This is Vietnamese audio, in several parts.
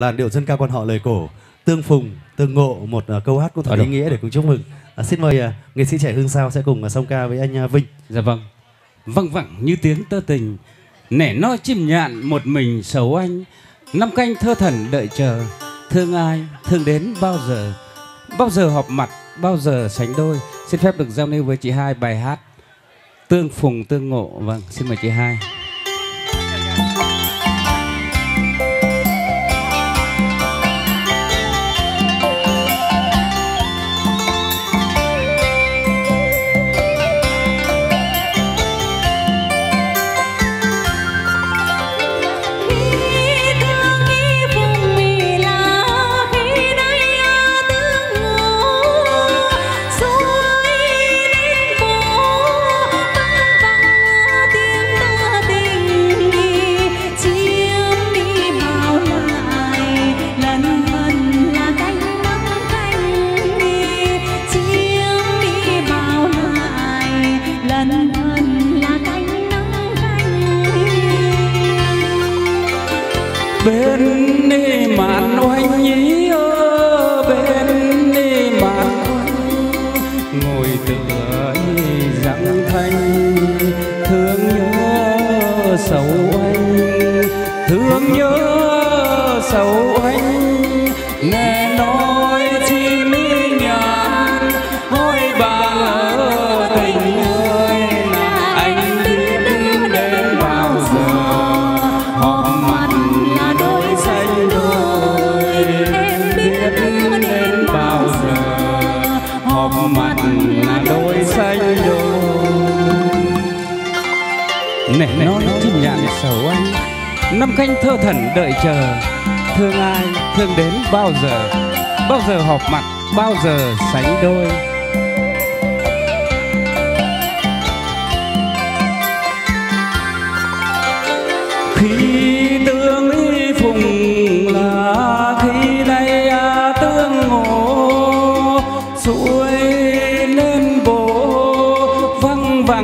làn điệu dân ca quan họ lời cổ tương phùng tương ngộ một uh, câu hát cũng thật ý nghĩa để cùng chúc mừng. Uh, xin mời uh, nghệ sĩ trẻ hương sao sẽ cùng uh, song ca với anh uh, vinh. Dạ vâng. Văng vẳng như tiếng tơ tình nẻ nói chim nhạn một mình sầu anh. Năm canh thơ thần đợi chờ thương ai thương đến bao giờ? Bao giờ họp mặt bao giờ sánh đôi? Xin phép được giao lưu với chị hai bài hát tương phùng tương ngộ. Vâng xin mời chị hai bên đi mạn oanh nhí ơ, bên đi mạn ngồi tựa dặn thanh, thương nhớ sầu anh. Thương nhớ sầu nể non chim nhạn sầu anh. Năm canh thơ thần đợi chờ. Thương ai thương đến bao giờ? Bao giờ họp mặt bao giờ sánh đôi? Khi tương y phùng là khi nay à tương ngộ suối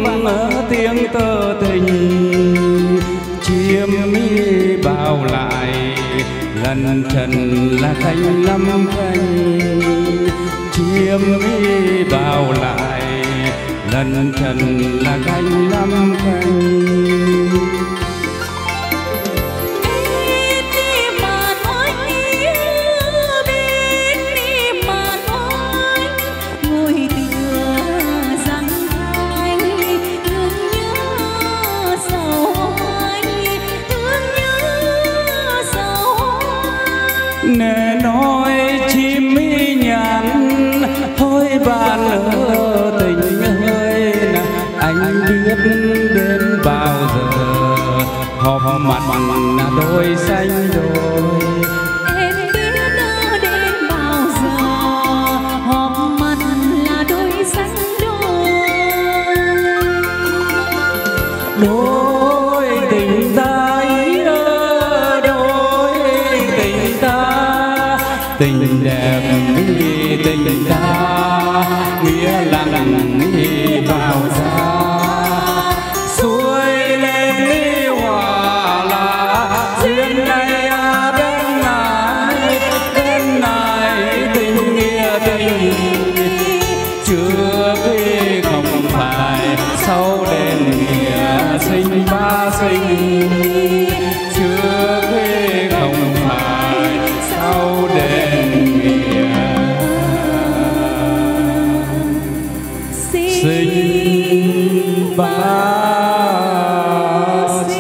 vang tiếng tơ tình. Chiêm mi bao lại, lần trần là thanh lâm canh chiêm mi bao lại, lần trần là thanh năm nè nói chim mi nhàn thôi bạn ở tình ơi anh biết đến bao giờ họp mặt là đôi xanh đôi. Em tình tình ta nghĩa lặng đi bao xa 谁把谁